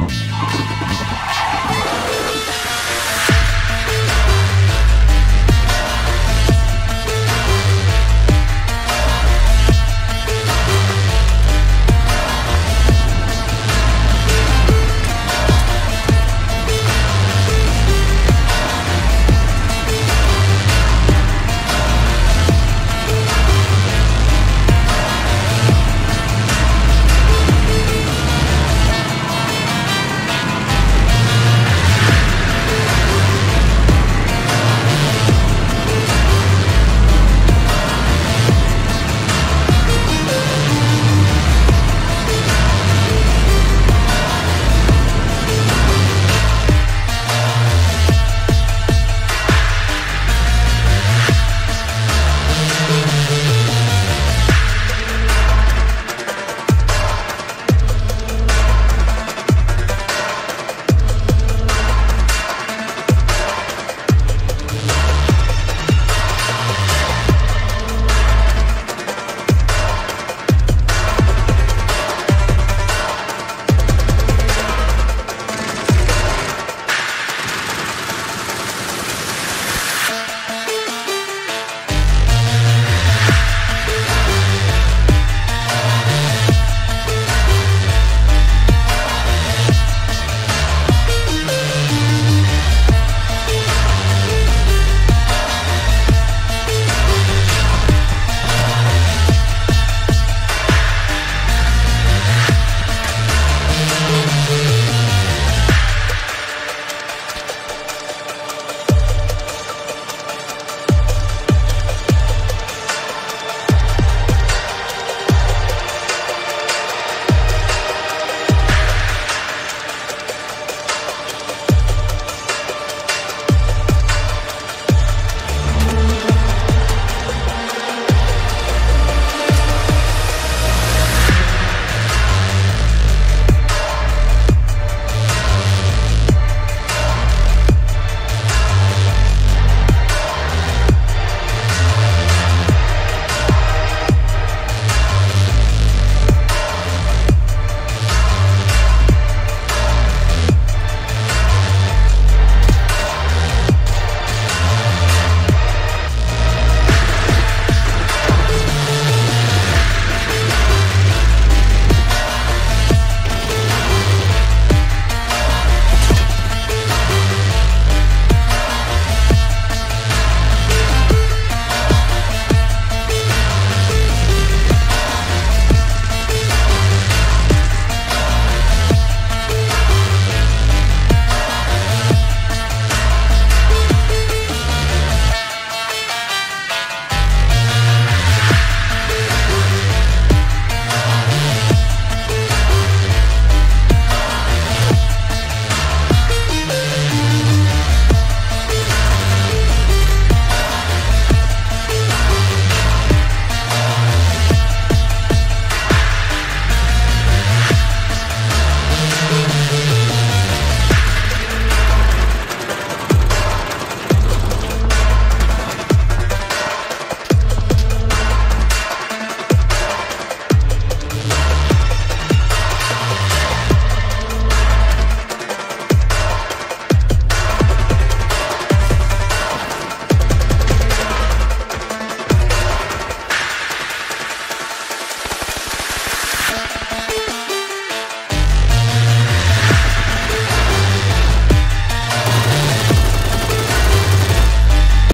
darkness.